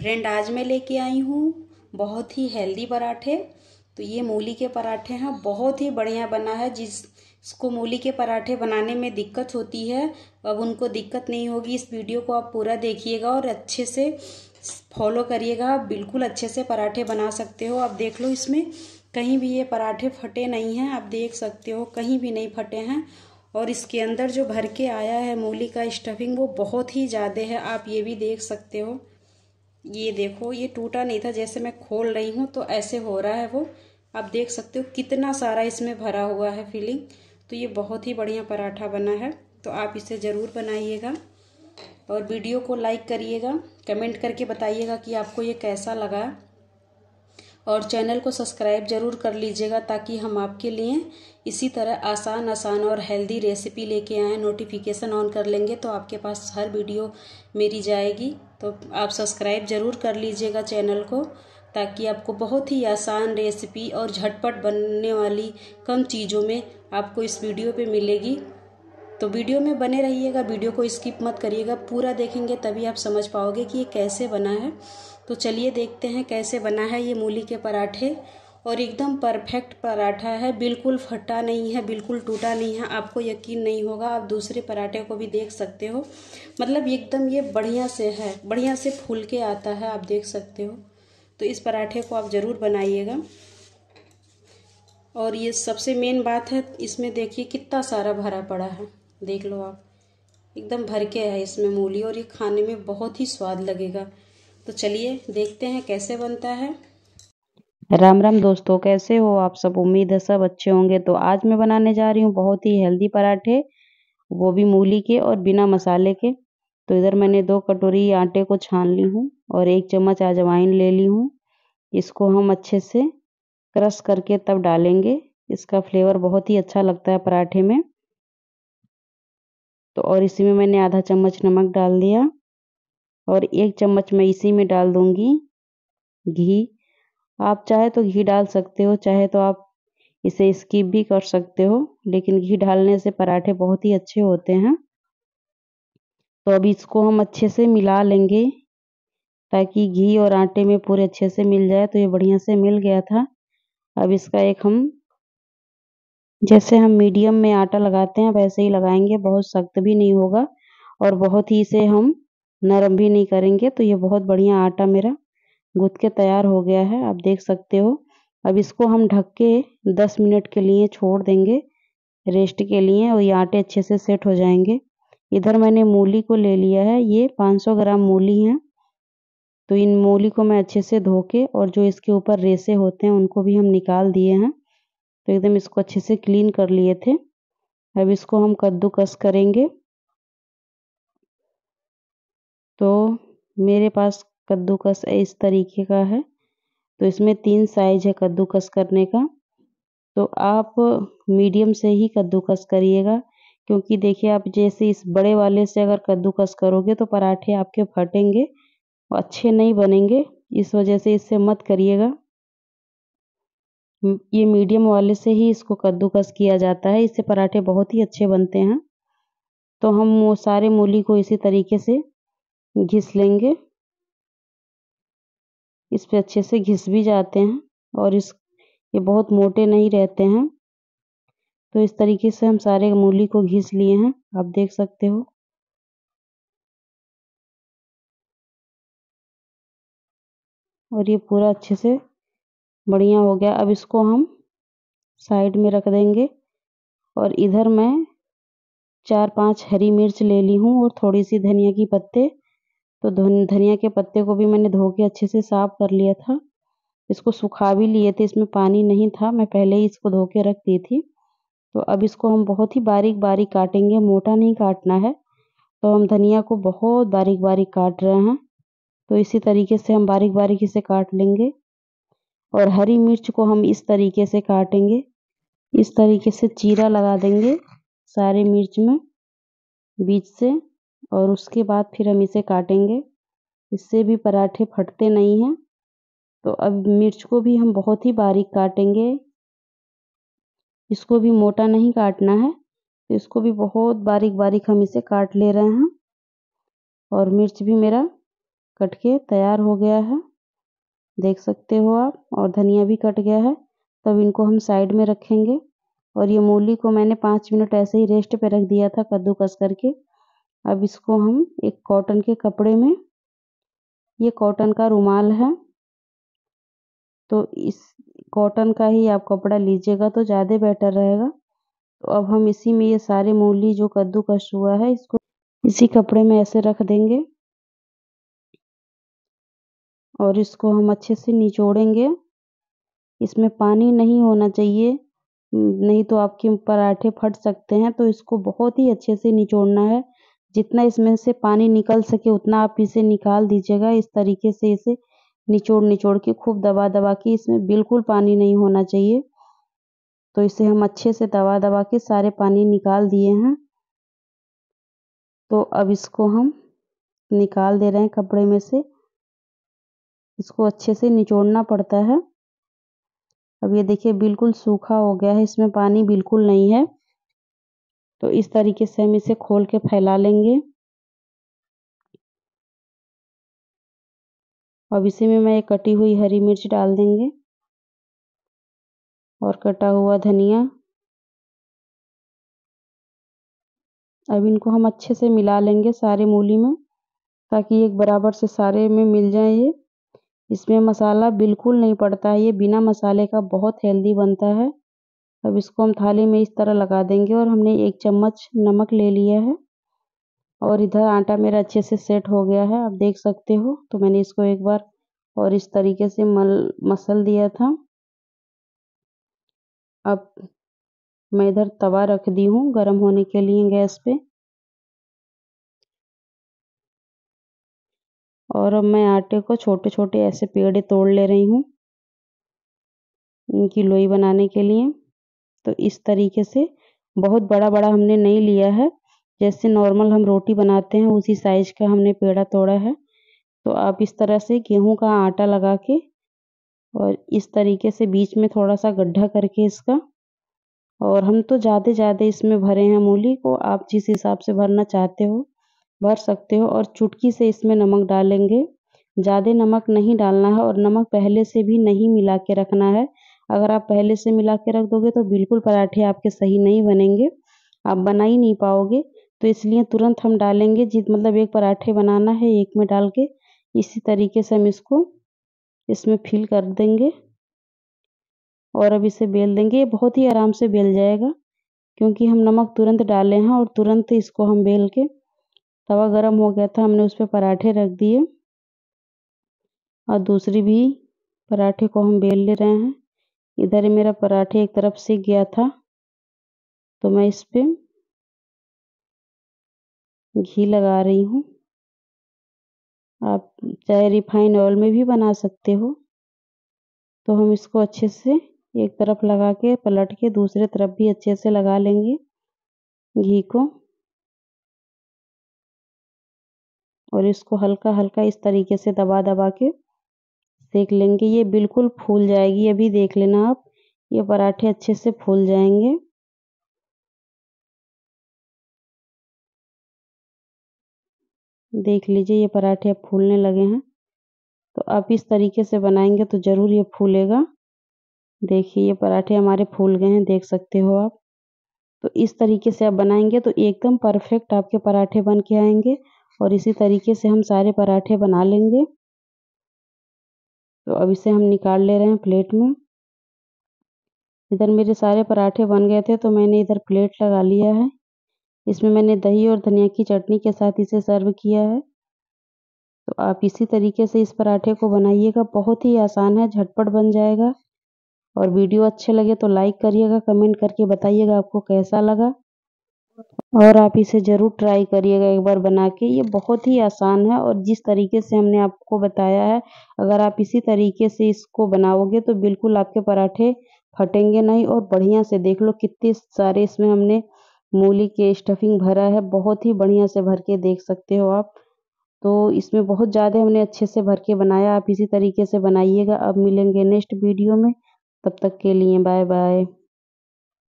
Friend आज मैं लेके आई हूँ। बहुत ही हेल्दी पराठे। तो ये मूली के पराठे हैं। बहुत ही बढ़िया बना है। जिसको मूली के पराठे बनाने में दिक्कत होती है, अब उनको दिक्कत नहीं होगी। इस वीडियो को आप पूरा देखिएगा और अच्छे से फॉलो करिएगा। आप बिल्कुल अच्छे से पराठे बना सकते हो। आप देख लो इसमें कहीं भी ये पराठे फटे नहीं हैं। आप देख सकते हो कहीं भी नहीं फटे हैं। और इसके अंदर जो भर के आया है मूली का स्टफिंग वो बहुत ही ज़्यादा है। आप ये भी देख सकते हो। ये देखो, ये टूटा नहीं था, जैसे मैं खोल रही हूँ तो ऐसे हो रहा है वो। आप देख सकते हो कितना सारा इसमें भरा हुआ है फिलिंग तो ये बहुत ही बढ़िया पराठा बना है तो आप इसे ज़रूर बनाइएगा। और वीडियो को लाइक करिएगा कमेंट करके बताइएगा कि आपको ये कैसा लगा। और चैनल को सब्सक्राइब ज़रूर कर लीजिएगा, ताकि हम आपके लिए इसी तरह आसान आसान और हेल्दी रेसिपी लेके आए नोटिफिकेशन ऑन कर लेंगे तो आपके पास हर वीडियो मेरी जाएगी। तो आप सब्सक्राइब ज़रूर कर लीजिएगा चैनल को, ताकि आपको बहुत ही आसान रेसिपी और झटपट बनने वाली कम चीज़ों में आपको इस वीडियो पे मिलेगी। तो वीडियो में बने रहिएगा वीडियो को स्किप मत करिएगा, पूरा देखेंगे तभी आप समझ पाओगे कि ये कैसे बना है। तो चलिए देखते हैं कैसे बना है ये मूली के पराठे। और एकदम परफेक्ट पराठा है। बिल्कुल फटा नहीं है, बिल्कुल टूटा नहीं है। आपको यकीन नहीं होगा, आप दूसरे पराठे को भी देख सकते हो। मतलब एकदम ये बढ़िया से है, बढ़िया से फूल के आता है, आप देख सकते हो। तो इस पराठे को आप ज़रूर बनाइएगा। और ये सबसे मेन बात है, इसमें देखिए कितना सारा भरा पड़ा है। देख लो आप। एकदम भर के है इसमें मूली और ये खाने में बहुत ही स्वाद लगेगा। तो चलिए देखते हैं कैसे बनता है। राम राम दोस्तों, कैसे हो आप सब? उम्मीद है सब अच्छे होंगे। तो आज मैं बनाने जा रही हूँ बहुत ही हेल्दी पराठे, वो भी मूली के और बिना मसाले के। तो इधर मैंने दो कटोरी आटे को छान ली हूँ और एक चम्मच अजवाइन ले ली हूँ। इसको हम अच्छे से क्रश करके तब डालेंगे। इसका फ्लेवर बहुत ही अच्छा लगता है पराठे में। तो और इसी में मैंने आधा चम्मच नमक डाल दिया और एक चम्मच मैं इसी में डाल दूँगी घी। आप चाहे तो घी डाल सकते हो, चाहे तो आप इसे स्किप भी कर सकते हो, लेकिन घी डालने से पराठे बहुत ही अच्छे होते हैं। तो अब इसको हम अच्छे से मिला लेंगे, ताकि घी और आटे में पूरे अच्छे से मिल जाए तो ये बढ़िया से मिल गया था। अब इसका एक हम, जैसे हम मीडियम में आटा लगाते हैं, वैसे ही लगाएँगे, बहुत सख्त भी नहीं होगा, और बहुत ही इसे हम नरम भी नहीं करेंगे तो ये बहुत बढ़िया आटा मेरा गूथ के तैयार हो गया है, आप देख सकते हो। अब इसको हम ढक के 10 मिनट के लिए छोड़ देंगे, रेस्ट के लिए, और ये आटे अच्छे से सेट हो जाएँगे। इधर मैंने मूली को ले लिया है, ये 500 ग्राम मूली है। तो इन मूली को मैं अच्छे से धो के और जो इसके ऊपर रेसे होते हैं, उनको भी हम निकाल दिए हैं। तो एकदम इसको अच्छे से क्लीन कर लिए थे। अब इसको हम कद्दूकस करेंगे। तो मेरे पास कद्दूकस इस तरीके का है। तो इसमें तीन साइज़ है कद्दूकस करने का। तो आप मीडियम से ही कद्दूकस करिएगा, क्योंकि देखिए आप जैसे इस बड़े वाले से अगर कद्दूकस करोगे तो पराठे आपके फटेंगे अच्छे नहीं बनेंगे। इस वजह से इससे मत करिएगा। ये मीडियम वाले से ही इसको कद्दूकस किया जाता है। इससे पराठे बहुत ही अच्छे बनते हैं। तो हम सारे मूली को इसी तरीके से घिस लेंगे। इस पे अच्छे से घिस भी जाते हैं और इस, ये बहुत मोटे नहीं रहते हैं। तो इस तरीके से हम सारे मूली को घिस लिए हैं, आप देख सकते हो। और ये पूरा अच्छे से बढ़िया हो गया। अब इसको हम साइड में रख देंगे और इधर मैं चार पाँच हरी मिर्च ले ली हूँ और थोड़ी सी धनिया की पत्ते तो धनिया के पत्ते को भी मैंने धो के अच्छे से साफ़ कर लिया था। इसको सुखा भी लिए थे, इसमें पानी नहीं था, मैं पहले ही इसको धो के रख दी थी। तो अब इसको हम बहुत ही बारीक बारीक काटेंगे, मोटा नहीं काटना है। तो हम धनिया को बहुत बारीक बारीक काट रहे हैं। तो इसी तरीके से हम बारीक बारीक इसे काट लेंगे। और हरी मिर्च को हम इस तरीके से काटेंगे। इस तरीके से चीरा लगा देंगे सारे मिर्च में बीच से। और उसके बाद फिर हम इसे काटेंगे। इससे भी पराठे फटते नहीं हैं। तो अब मिर्च को भी हम बहुत ही बारीक काटेंगे। इसको भी मोटा नहीं काटना है। तो इसको भी बहुत बारीक बारीक हम इसे काट ले रहे हैं। और मिर्च भी मेरा कट के तैयार हो गया है। देख सकते हो आप, और धनिया भी कट गया है। तब इनको हम साइड में रखेंगे। और ये मूली को मैंने पाँच मिनट ऐसे ही रेस्ट पे रख दिया था कद्दूकस करके। अब इसको हम एक कॉटन के कपड़े में, ये कॉटन का रुमाल है। तो इस कॉटन का ही आप कपड़ा लीजिएगा तो ज़्यादा बेटर रहेगा। तो अब हम इसी में ये सारे मूली जो कद्दू कद्दूकस हुआ है, इसको इसी कपड़े में ऐसे रख देंगे। और इसको हम अच्छे से निचोड़ेंगे। इसमें पानी नहीं होना चाहिए, नहीं तो आपके पराठे फट सकते हैं तो इसको बहुत ही अच्छे से निचोड़ना है। जितना इसमें से पानी निकल सके, उतना आप इसे निकाल दीजिएगा। इस तरीके से इसे निचोड़ निचोड़ के खूब दबा दबा के इसमें बिल्कुल पानी नहीं होना चाहिए। तो इसे हम अच्छे से दबा दबा के सारे पानी निकाल दिए हैं। तो अब इसको हम निकाल दे रहे हैं कपड़े में से। इसको अच्छे से निचोड़ना पड़ता है। अब ये देखिए, बिल्कुल सूखा हो गया है। इसमें पानी बिल्कुल नहीं है। तो इस तरीके से हम इसे खोल के फैला लेंगे। अब इसी में मैं कटी हुई हरी मिर्च डाल देंगे और कटा हुआ धनिया। अब इनको हम अच्छे से मिला लेंगे सारे मूली में, ताकि एक बराबर से सारे में मिल जाए ये। इसमें मसाला बिल्कुल नहीं पड़ता है, ये बिना मसाले का बहुत हेल्दी बनता है। अब इसको हम थाली में इस तरह लगा देंगे और हमने एक चम्मच नमक ले लिया है और इधर आटा मेरा अच्छे से सेट हो गया है। आप देख सकते हो तो मैंने इसको एक बार और इस तरीके से मल, मसल दिया था। अब मैं इधर तवा रख दी हूँ गर्म होने के लिए गैस पे। और अब मैं आटे को छोटे छोटे ऐसे पेड़े तोड़ ले रही हूँ, इनकी लोई बनाने के लिए। तो इस तरीके से बहुत बड़ा बड़ा हमने नहीं लिया है। जैसे नॉर्मल हम रोटी बनाते हैं, उसी साइज़ का हमने पेड़ा तोड़ा है। तो आप इस तरह से गेहूँ का आटा लगा के और इस तरीके से बीच में थोड़ा सा गड्ढा करके इसका और हम तो ज़्यादा ज़्यादा इसमें भरे हैं मूली को, आप जिस हिसाब से भरना चाहते हो, भर सकते हो और चुटकी से इसमें नमक डालेंगे। ज़्यादा नमक नहीं डालना है और नमक पहले से भी नहीं मिला के रखना है। अगर आप पहले से मिला के रख दोगे तो बिल्कुल पराठे आपके सही नहीं बनेंगे। आप बना ही नहीं पाओगे। तो इसलिए तुरंत हम डालेंगे जित मतलब एक पराठे बनाना है एक में डाल के। इसी तरीके से हम इसको इसमें फिल कर देंगे। और अब इसे बेल देंगे। ये बहुत ही आराम से बेल जाएगा, क्योंकि हम नमक तुरंत डाले हैं और तुरंत इसको हम बेल के तवा गरम हो गया था, हमने उस पर पराठे रख दिए। और दूसरी भी पराठे को हम बेल ले रहे हैं। इधर मेरा पराठे एक तरफ़ से गया था तो मैं इस पर घी लगा रही हूँ। आप चाहे रिफाइन ऑयल में भी बना सकते हो। तो हम इसको अच्छे से एक तरफ़ लगा के, पलट के दूसरे तरफ़ भी अच्छे से लगा लेंगे घी को। और इसको हल्का हल्का इस तरीके से दबा दबा के सेक लेंगे। ये बिल्कुल फूल जाएगी। अभी देख लेना आप। ये पराठे अच्छे से फूल जाएँगे। देख लीजिए, ये पराठे अब फूलने लगे हैं। तो आप इस तरीके से बनाएँगे तो ज़रूर ये फूलेगा। देखिए, ये पराठे हमारे फूल गए हैं, देख सकते हो आप। तो इस तरीके से आप बनाएँगे तो एकदम परफेक्ट आपके पराठे बन के आएँगे और इसी तरीके से हम सारे पराठे बना लेंगे। तो अब इसे हम निकाल ले रहे हैं प्लेट में। इधर मेरे सारे पराठे बन गए थे तो मैंने इधर प्लेट लगा लिया है। इसमें मैंने दही और धनिया की चटनी के साथ इसे सर्व किया है। तो आप इसी तरीके से इस पराठे को बनाइएगा, बहुत ही आसान है, झटपट बन जाएगा। और वीडियो अच्छे लगे तो लाइक करिएगा कमेंट करके बताइएगा आपको कैसा लगा। और आप इसे ज़रूर ट्राई करिएगा एक बार बना के। ये बहुत ही आसान है और जिस तरीके से हमने आपको बताया है, अगर आप इसी तरीके से इसको बनाओगे तो बिल्कुल आपके पराठे फटेंगे नहीं और बढ़िया से देख लो कितने सारे इसमें हमने मूली के स्टफिंग भरा है, बहुत ही बढ़िया से भर के देख सकते हो आप। तो इसमें बहुत ज़्यादा हमने अच्छे से भर के बनाया, आप इसी तरीके से बनाइएगा। अब मिलेंगे नेक्स्ट वीडियो में, तब तक के लिए बाय बाय